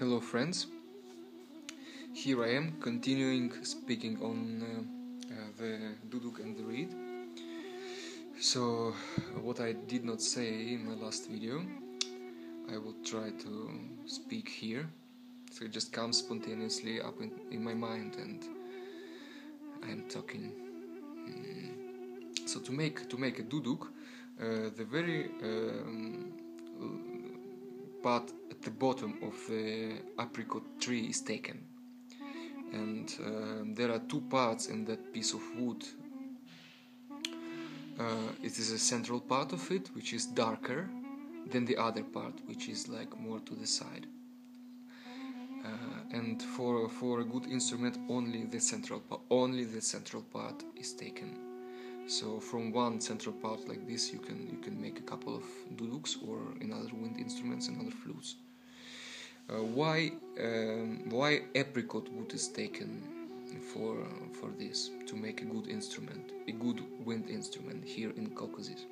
Hello, friends. Here I am, continuing speaking on uh, uh, the duduk and the reed. So, what I did not say in my last video, I will try to speak here. So it just comes spontaneously up in, in my mind, and I am talking. Mm. So to make to make a duduk, uh, the very um, part at the bottom of the apricot tree is taken. And uh, there are two parts in that piece of wood. Uh, it is a central part of it which is darker than the other part which is like more to the side. Uh, and for for a good instrument only the central only the central part is taken so from one central part like this, you can you can make a couple of duduks or in other wind instruments and other flutes. Uh, why um, why apricot wood is taken for for this to make a good instrument, a good wind instrument here in Caucasus?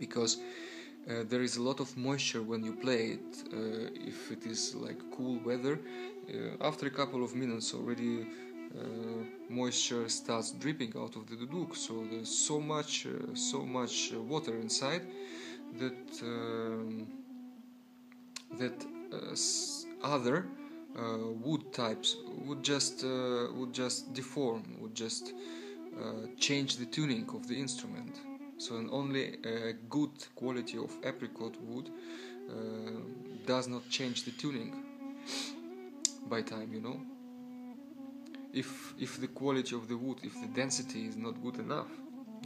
Because uh, there is a lot of moisture when you play it. Uh, if it is like cool weather, uh, after a couple of minutes already moisture starts dripping out of the duduk so there's so much uh, so much uh, water inside that um, that other wood types would just would just deform would just change the tuning of the instrument. So only a good quality of apricot wood uh, does not change the tuning by time you know if if the quality of the wood if the density is not good enough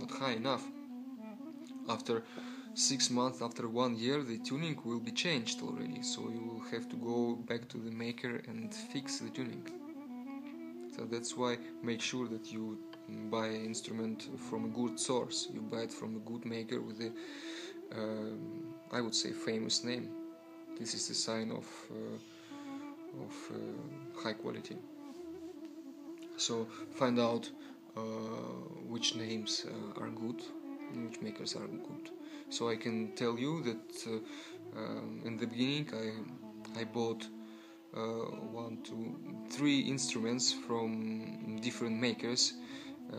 not high enough after six months after one year the tuning will be changed already. So you will have to go back to the maker and fix the tuning. So that's why make sure that you buy an instrument from a good source. You buy it from a good maker with a um, I would say famous name. This is a sign of uh, of uh, high quality so find out uh, which names uh, are good which makers are good. So I can tell you that uh, um, in the beginning I, I bought uh, one two three instruments from different makers uh,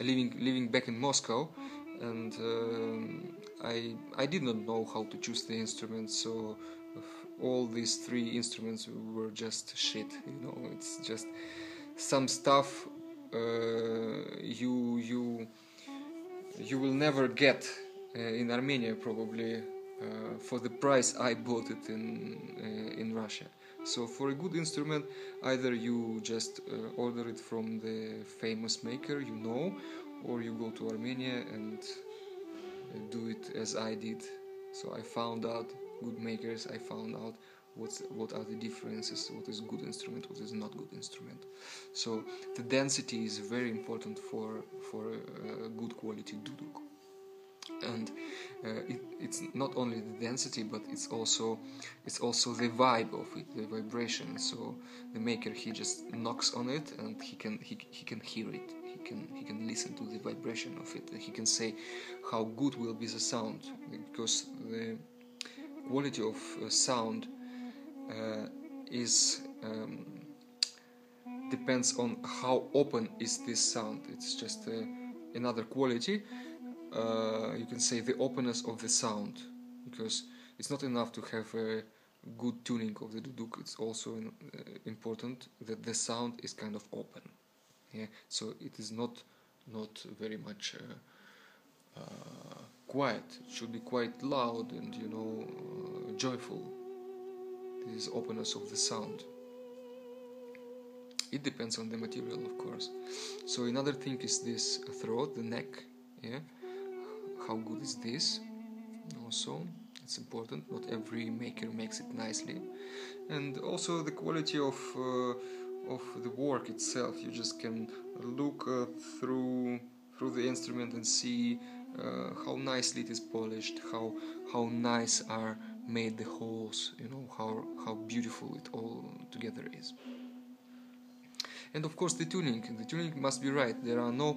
living living back in Moscow. And uh, I I did not know how to choose the instruments so all these three instruments were just shit you know it's just some stuff uh, you you you will never get uh, in Armenia probably uh, for the price I bought it in in Russia. So for a good instrument, either you just uh, order it from the famous maker you know, or you go to Armenia and do it as I did. So I found out good makers. I found out what's what are the differences what is good instrument what is not good instrument. So the density is very important for for a, good quality duduk. And uh, it, it's not only the density but it's also it's also the vibe of it the vibration. So the maker he just knocks on it and he can he, he can hear it. He can he can listen to the vibration of it. He can say how good will be the sound because the quality of uh, sound uh, is um, depends on how open is this sound. It's just uh, another quality. Uh, you can say the openness of the sound because it's not enough to have a good tuning of the duduk. It's also uh, important that the sound is kind of open. Yeah, so it is not not very much. Uh, uh, quiet. It should be quite loud and you know joyful this openness of the sound. It depends on the material, of course. So another thing is this throat, the neck. Yeah, how good is this? Also, it's important. Not every maker makes it nicely, and also the quality of uh, of the work itself. You just can look uh, through through the instrument and see uh, how nicely it is polished, how how nice are made the holes you know how how beautiful it all together is. And of course the tuning. The tuning must be right. There are no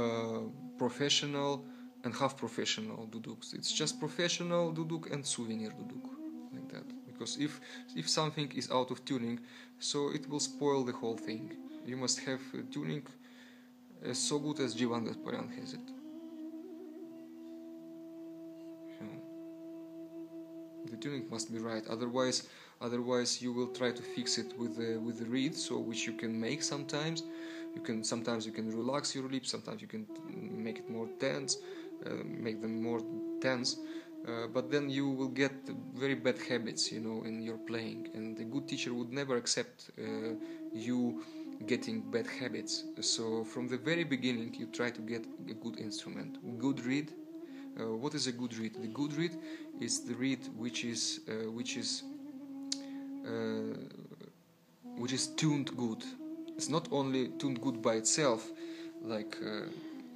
uh, professional and half professional duduks it's just professional duduk and souvenir duduk like that. Because if if something is out of tuning so it will spoil the whole thing. You must have tuning as so good as Jivan Gasparyan has it the tuning must be right. Otherwise otherwise you will try to fix it with the with the reed so which you can make sometimes. You can sometimes you can relax your lips sometimes you can make it more tense uh, make them more tense. Uh, but then you will get very bad habits you know in your playing. And a good teacher would never accept uh, you getting bad habits. So from the very beginning you try to get a good instrument good reed uh, what is a good reed? the good reed is the reed which is uh, which is uh, which is tuned good. It's not only tuned good by itself like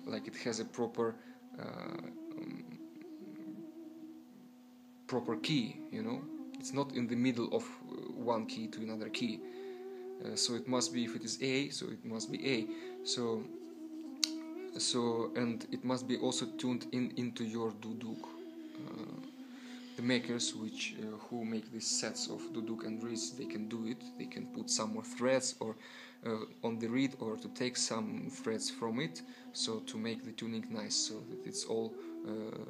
like it has a proper um, proper key you know? It's not in the middle of one key to another key. Uh, so it must be if it is A so it must be A. So so and it must be also tuned in into your duduk uh, the makers which uh, who make these sets of duduk and reeds they can do it. They can put some more threads or uh, on the reed or to take some threads from it so to make the tuning nice so that it's all uh,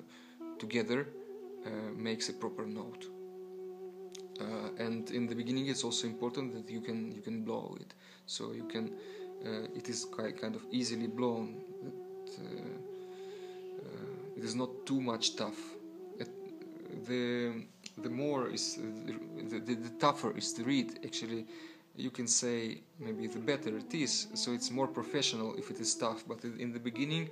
together uh, makes a proper note. Uh, and in the beginning it's also important that you can you can blow it. So you can it is quite kind of easily blown it, it is not too much tough. It, the the more is the, the, the tougher is the reed actually. You can say maybe the better it is. So it's more professional if it is tough but in the beginning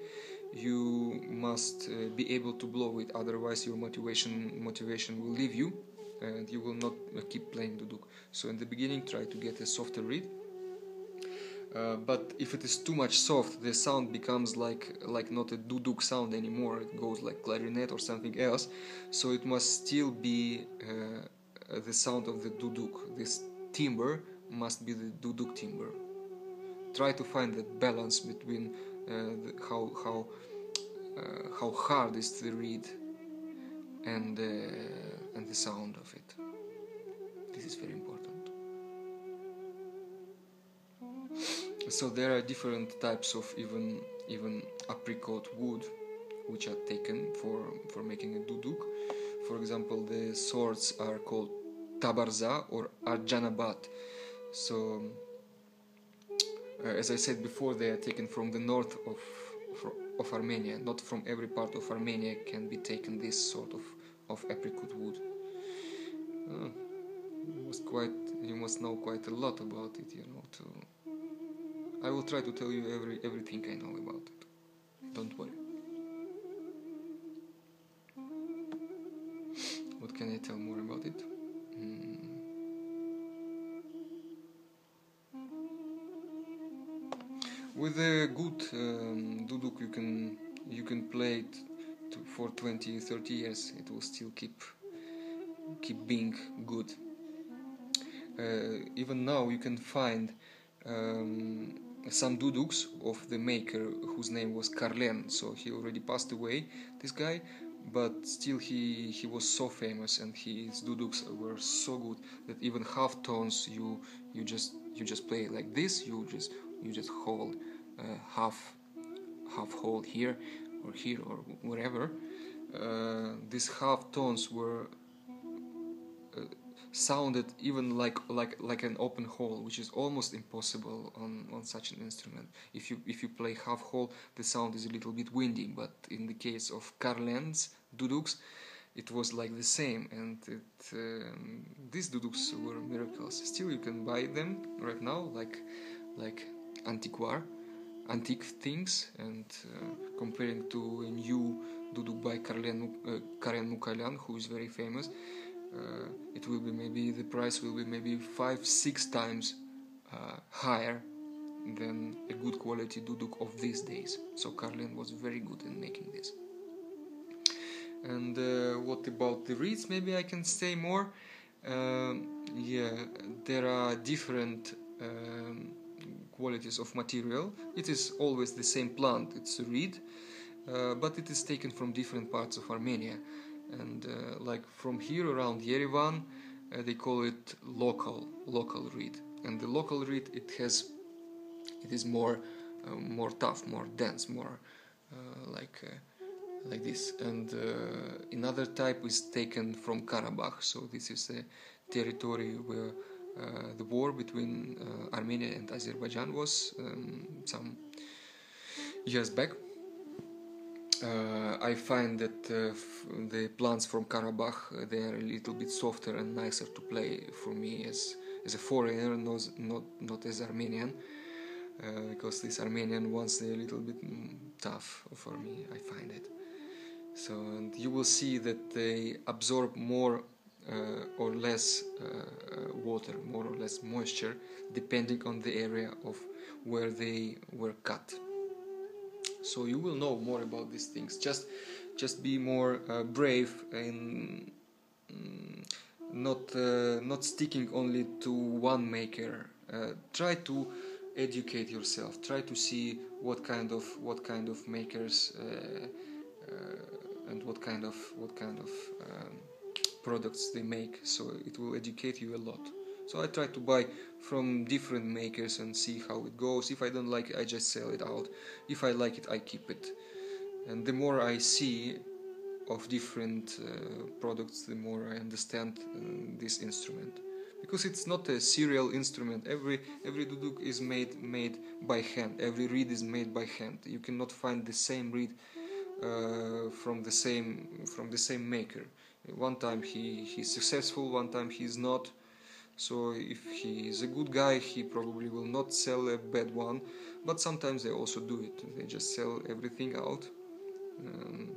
you must uh, be able to blow it. Otherwise your motivation motivation will leave you and you will not uh, keep playing the duduk so in the beginning try to get a softer reed uh, but if it is too much soft the sound becomes like like not a duduk sound anymore. It goes like clarinet or something else. So it must still be uh, the sound of the duduk this timbre must be the duduk timbre. Try to find that balance between uh, the, how how uh, how hard is the reed and uh, and the sound of it. This is very important so there are different types of even even apricot wood which are taken for for making a duduk. For example the swords are called tabarza or arjanabat. So uh, as I said before they are taken from the north of of Armenia. Not from every part of Armenia can be taken this sort of of apricot wood. Uh, you must quite you must know quite a lot about it you know to I will try to tell you every everything I know about it. Don't worry. What can I tell more about it? Mm. With a good um, duduk, you can you can play it for 20, 30 years. It will still keep keep being good. Uh, even now, you can find. Um, some duduks of the maker whose name was Karlen. So he already passed away, this guy, but still he he was so famous and his duduks were so good that even half tones you you just you just play like this. You just you just hold uh, half half hold here or here or wherever. Uh, these half tones were uh, sounded even like like like an open hole, which is almost impossible on, on such an instrument. If you if you play half hole, the sound is a little bit windy. But in the case of Karlen's duduks, it was like the same, and it, um, these duduks were miracles. Still, you can buy them right now, like like antiquar, antique things, and uh, comparing to a new duduk by Karlen uh, Karen Mukalyan, who is very famous it will be maybe the price will be maybe five six times uh, higher than a good quality duduk of these days. So Karlen was very good in making this. And uh, what about the reeds? Maybe I can say more. Um, yeah there are different um, qualities of material. It is always the same plant. It's a reed uh, but it is taken from different parts of Armenia and uh, like from here around Yerevan uh, they call it local local reed. And the local reed it has it is more uh, more tough more dense more like like this. And another type is taken from Karabakh. So this is a territory where uh, the war between uh, Armenia and Azerbaijan was um, some years back uh, I find that uh, the plants from Karabakh uh, they are a little bit softer and nicer to play for me as as a foreigner, not not, not as Armenian, uh, because these Armenian ones they're a little bit mm, tough for me. I find it. So and you will see that they absorb more uh, or less uh, water, more or less moisture, depending on the area of where they were cut so you will know more about these things. Just just be more uh, brave and mm, not uh, not sticking only to one maker. Uh, try to educate yourself. Try to see what kind of what kind of makers uh, uh, and what kind of what kind of um, products they make. So it will educate you a lot so I try to buy from different makers and see how it goes. If I don't like it, I just sell it out. If I like it, I keep it. And the more I see of different uh, products, the more I understand uh, this instrument. Because it's not a serial instrument. Every every duduk is made made by hand. Every reed is made by hand. You cannot find the same reed uh, from the same from the same maker. One time he he's successful. One time he's not so if he is a good guy, he probably will not sell a bad one. But sometimes they also do it. They just sell everything out. Um,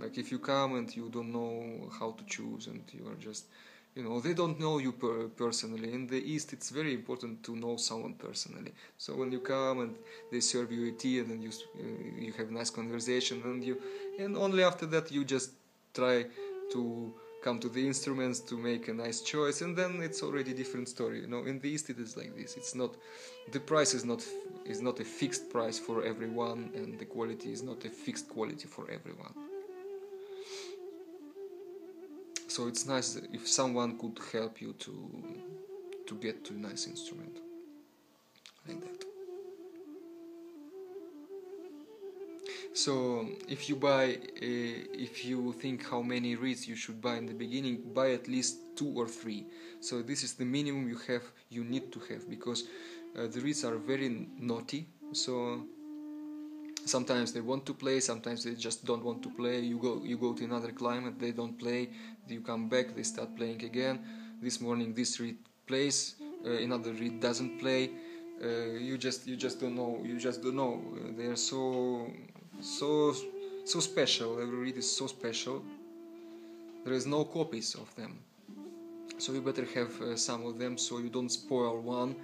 like if you come and you don't know how to choose and you are just you know they don't know you per personally in the east it's very important to know someone personally so when you come and they serve you a tea and then you uh, you have nice conversation and you and only after that you just try to come to the instruments to make a nice choice and then it's already a different story. You know in the east it is like this. It's not the price is not is not a fixed price for everyone and the quality is not a fixed quality for everyone. So it's nice if someone could help you to to get to a nice instrument like that So if you buy, uh, if you think how many reeds you should buy in the beginning, buy at least two or three. So this is the minimum you have, you need to have because uh, the reeds are very naughty. So sometimes they want to play, sometimes they just don't want to play. You go, you go to another climate, they don't play. You come back, they start playing again. This morning this reed plays, uh, another reed doesn't play. Uh, you just you just don't know you just don't know they are so so so special. Every reed is so special. There is no copies of them, so you better have uh, some of them so you don't spoil one.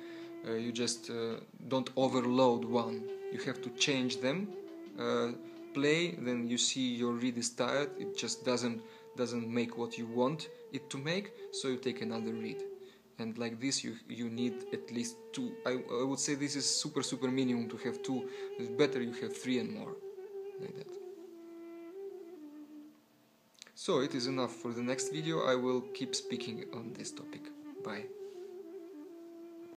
Uh, you just uh, don't overload one. You have to change them. Uh, play, then you see your reed is tired. It just doesn't doesn't make what you want it to make. So you take another reed and like this you you need at least two I, I would say this is super super minimum to have two it's better you have three and more like that. So it is enough for the next video, I will keep speaking on this topic. Bye.